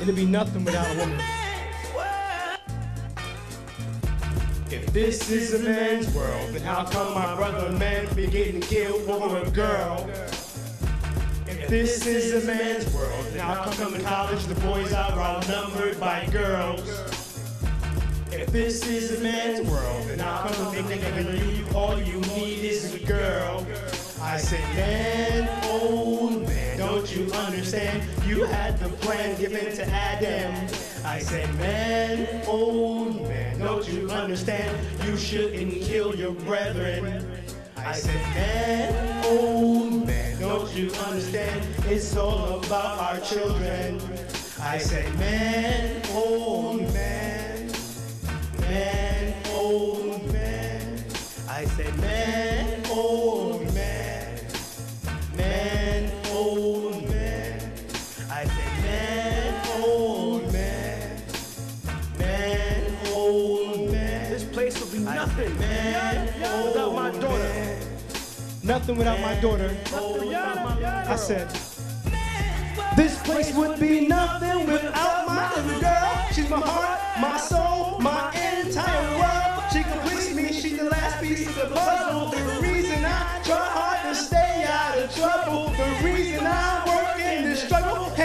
It'd be nothing without a woman. If this is a man's world, then how come my brother man be getting killed over a girl? If this is a man's world, then how come in college the boys are outnumbered by girls? If this is a man's world, then how come they think of you all you need is a girl? I say, man, don't you understand? You had the plan given to Adam. I said, man, oh man, don't you understand? You shouldn't kill your brethren. I said, man, oh man, don't you understand? It's all about our children. I said, man, oh man, man, oh man. I said, man, nothing, man, without my daughter. Nothing without my daughter. I said, this place would be nothing without my little girl. She's my heart, my soul, my entire world. She completes me, she's the last piece of the puzzle. The reason I try hard to stay out of trouble. The reason I work in the struggle.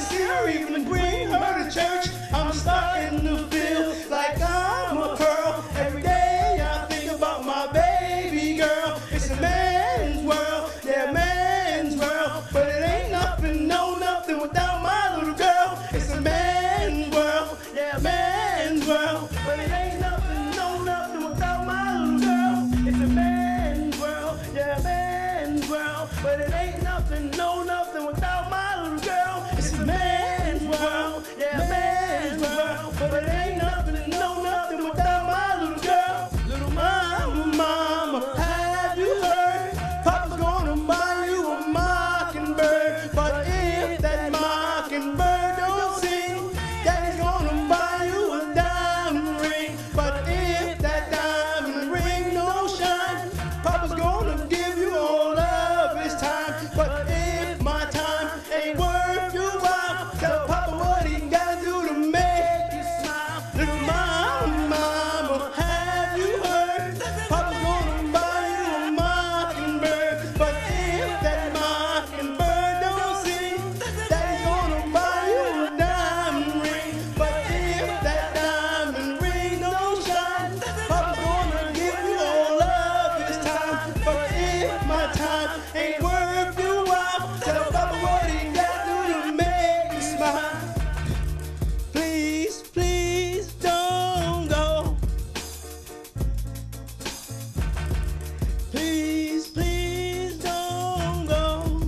See her, even bring her to church, I'm starting to feel like I'm a pearl. Every day I think about my baby girl. It's a man's world, yeah, man's world. But it ain't nothing, no, nothing without my little girl. It's a man's world, yeah, man's world. But it ain't nothing, no, nothing without my little girl. It's a man's world, yeah, man's world. But it ain't nothing, no, nothing without my little girl. Please, please don't go.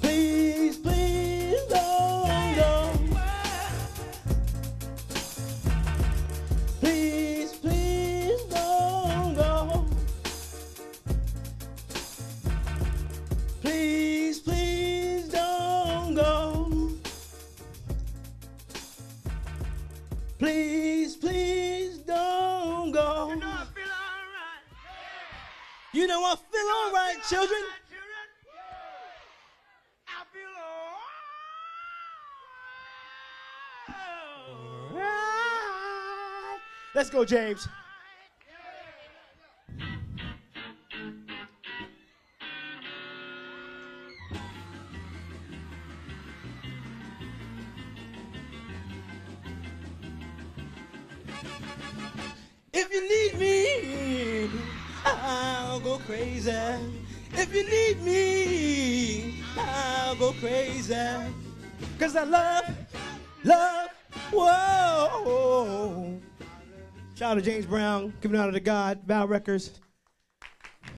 Please, please don't go. Please, please don't go. Please, please don't go. Please, please You know I feel alright, children. Alright. Let's go, James. If you need me, crazy. If you need me, I'll go crazy. Cause I love, love, whoa. Shout out to James Brown, giving out to God, Val Records.